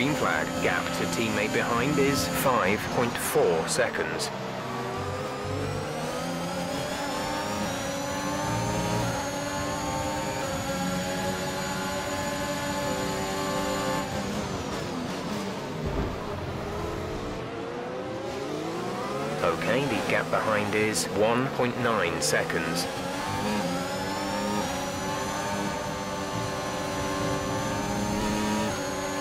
Green flag. Gap to teammate behind is 5.4 seconds. Okay, the gap behind is 1.9 seconds.